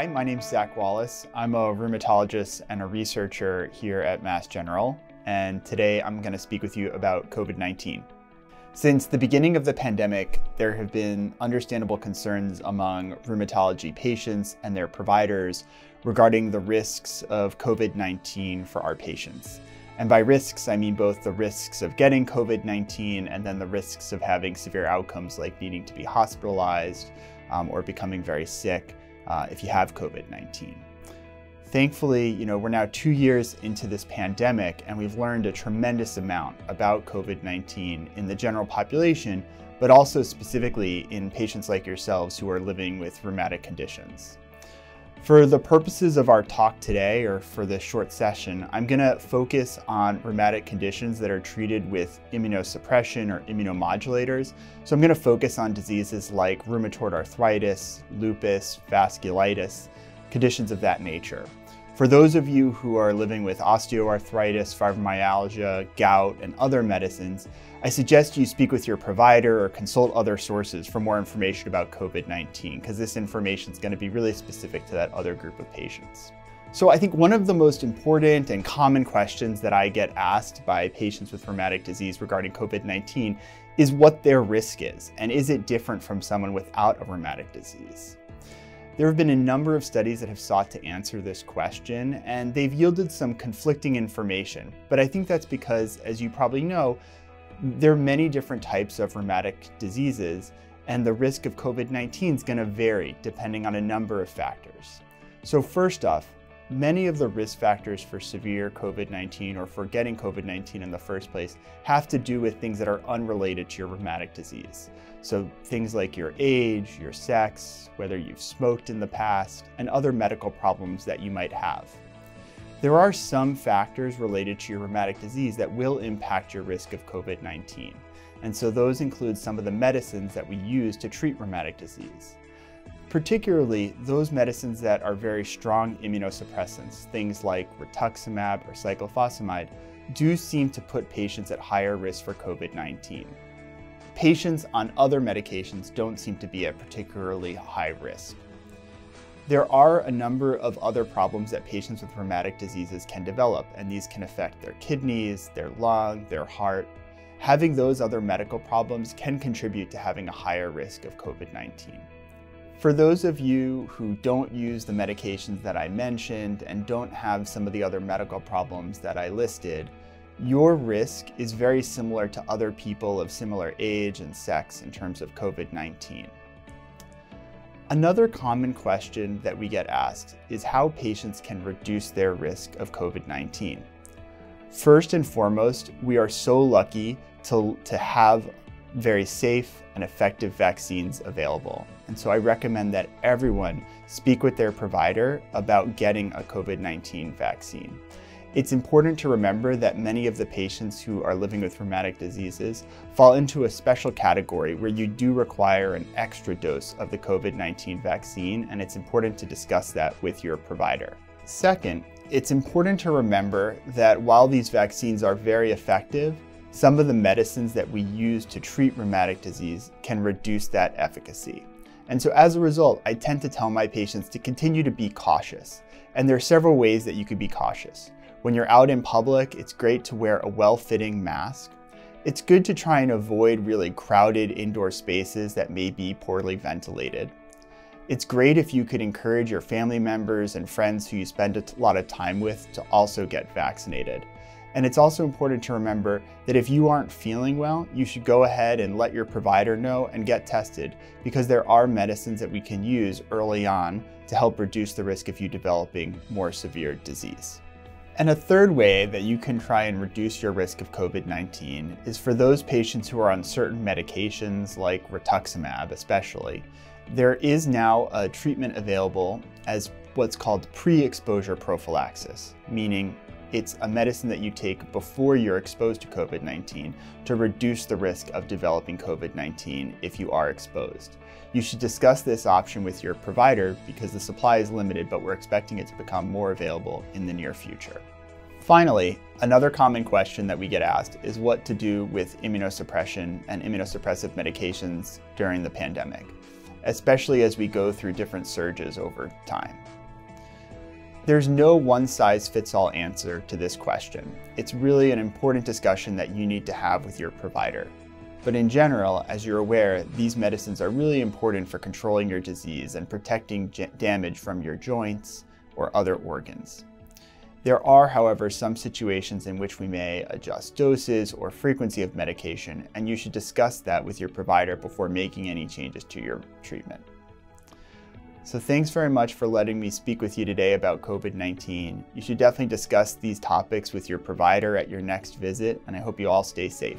Hi, my name's Zach Wallace. I'm a rheumatologist and a researcher here at Mass General, and today I'm going to speak with you about COVID 19. Since the beginning of the pandemic, there have been understandable concerns among rheumatology patients and their providers regarding the risks of COVID 19 for our patients. And by risks, I mean both the risks of getting COVID 19 and then the risks of having severe outcomes like needing to be hospitalized um, or becoming very sick uh, if you have COVID 19. Thankfully, you know, we're now two years into this pandemic and we've learned a tremendous amount about COVID-19 in the general population, but also specifically in patients like yourselves who are living with rheumatic conditions. For the purposes of our talk today, or for this short session, I'm going to focus on rheumatic conditions that are treated with immunosuppression or immunomodulators. So I'm going to focus on diseases like rheumatoid arthritis, lupus, vasculitis, conditions of that nature. For those of you who are living with osteoarthritis, fibromyalgia, gout, and other medicines, I suggest you speak with your provider or consult other sources for more information about COVID-19, because this information is going to be really specific to that other group of patients. So I think one of the most important and common questions that I get asked by patients with rheumatic disease regarding COVID-19 is what their risk is, and is it different from someone without a rheumatic disease? There have been a number of studies that have sought to answer this question, and they've yielded some conflicting information. But I think that's because, as you probably know, there are many different types of rheumatic diseases, and the risk of COVID-19 is going to vary depending on a number of factors. So first off, many of the risk factors for severe COVID-19 or for getting COVID-19 in the first place have to do with things that are unrelated to your rheumatic disease. So things like your age, your sex, whether you've smoked in the past, and other medical problems that you might have. There are some factors related to your rheumatic disease that will impact your risk of COVID-19. And so those include some of the medicines that we use to treat rheumatic disease particularly those medicines that are very strong immunosuppressants, things like rituximab or cyclophosphamide, do seem to put patients at higher risk for COVID-19. Patients on other medications don't seem to be at particularly high risk. There are a number of other problems that patients with rheumatic diseases can develop, and these can affect their kidneys, their lung, their heart. Having those other medical problems can contribute to having a higher risk of COVID-19. For those of you who don't use the medications that I mentioned and don't have some of the other medical problems that I listed, your risk is very similar to other people of similar age and sex in terms of COVID-19. Another common question that we get asked is how patients can reduce their risk of COVID-19. First and foremost, we are so lucky to, to have very safe and effective vaccines available. And so I recommend that everyone speak with their provider about getting a COVID-19 vaccine. It's important to remember that many of the patients who are living with rheumatic diseases fall into a special category where you do require an extra dose of the COVID-19 vaccine, and it's important to discuss that with your provider. Second, it's important to remember that while these vaccines are very effective, some of the medicines that we use to treat rheumatic disease can reduce that efficacy. And so as a result, I tend to tell my patients to continue to be cautious. And there are several ways that you could be cautious. When you're out in public, it's great to wear a well-fitting mask. It's good to try and avoid really crowded indoor spaces that may be poorly ventilated. It's great if you could encourage your family members and friends who you spend a lot of time with to also get vaccinated. And it's also important to remember that if you aren't feeling well, you should go ahead and let your provider know and get tested because there are medicines that we can use early on to help reduce the risk of you developing more severe disease. And a third way that you can try and reduce your risk of COVID-19 is for those patients who are on certain medications like rituximab especially. There is now a treatment available as what's called pre-exposure prophylaxis, meaning it's a medicine that you take before you're exposed to COVID-19 to reduce the risk of developing COVID-19 if you are exposed. You should discuss this option with your provider because the supply is limited, but we're expecting it to become more available in the near future. Finally, another common question that we get asked is what to do with immunosuppression and immunosuppressive medications during the pandemic. especially as we go through different surges over time. There's no one size fits all answer to this question. It's really an important discussion that you need to have with your provider. But in general, as you're aware, these medicines are really important for controlling your disease and protecting damage from your joints or other organs. There are, however, some situations in which we may adjust doses or frequency of medication, and you should discuss that with your provider before making any changes to your treatment. So thanks very much for letting me speak with you today about COVID-19. You should definitely discuss these topics with your provider at your next visit, and I hope you all stay safe.